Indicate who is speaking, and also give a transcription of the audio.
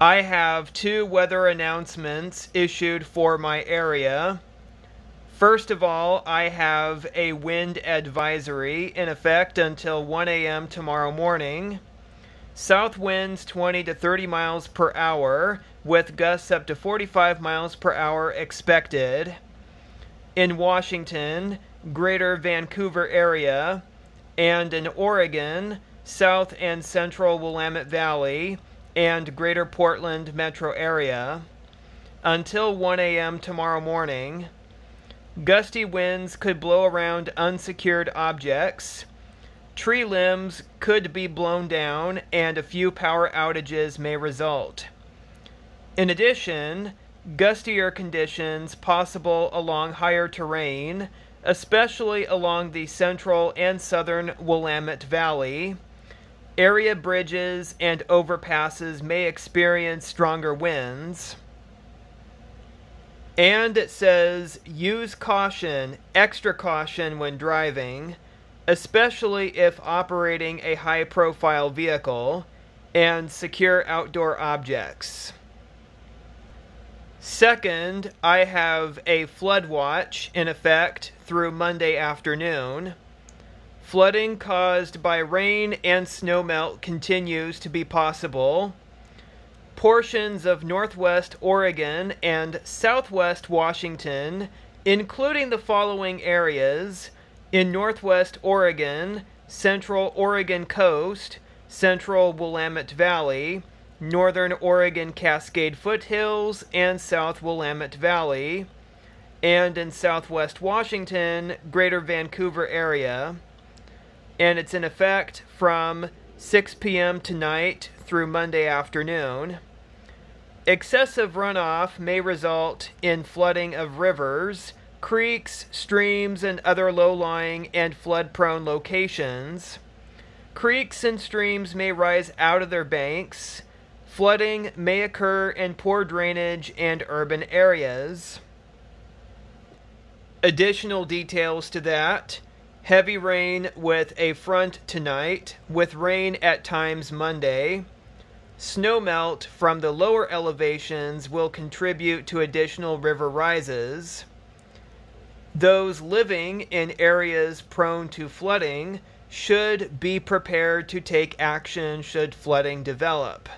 Speaker 1: I have two weather announcements issued for my area. First of all, I have a wind advisory in effect until 1 a.m. tomorrow morning. South winds 20 to 30 miles per hour, with gusts up to 45 miles per hour expected. In Washington, greater Vancouver area, and in Oregon, south and central Willamette Valley, and greater Portland metro area until 1 a.m. tomorrow morning. Gusty winds could blow around unsecured objects. Tree limbs could be blown down, and a few power outages may result. In addition, gustier conditions possible along higher terrain, especially along the central and southern Willamette Valley Area bridges and overpasses may experience stronger winds. And it says use caution, extra caution when driving, especially if operating a high profile vehicle, and secure outdoor objects. Second, I have a flood watch in effect through Monday afternoon. Flooding caused by rain and snowmelt continues to be possible. Portions of northwest Oregon and southwest Washington, including the following areas in northwest Oregon, central Oregon coast, central Willamette Valley, northern Oregon Cascade foothills, and south Willamette Valley, and in southwest Washington, greater Vancouver area and it's in effect from 6 p.m. tonight through Monday afternoon. Excessive runoff may result in flooding of rivers, creeks, streams, and other low lying and flood prone locations. Creeks and streams may rise out of their banks. Flooding may occur in poor drainage and urban areas. Additional details to that Heavy rain with a front tonight, with rain at times Monday. Snowmelt from the lower elevations will contribute to additional river rises. Those living in areas prone to flooding should be prepared to take action should flooding develop.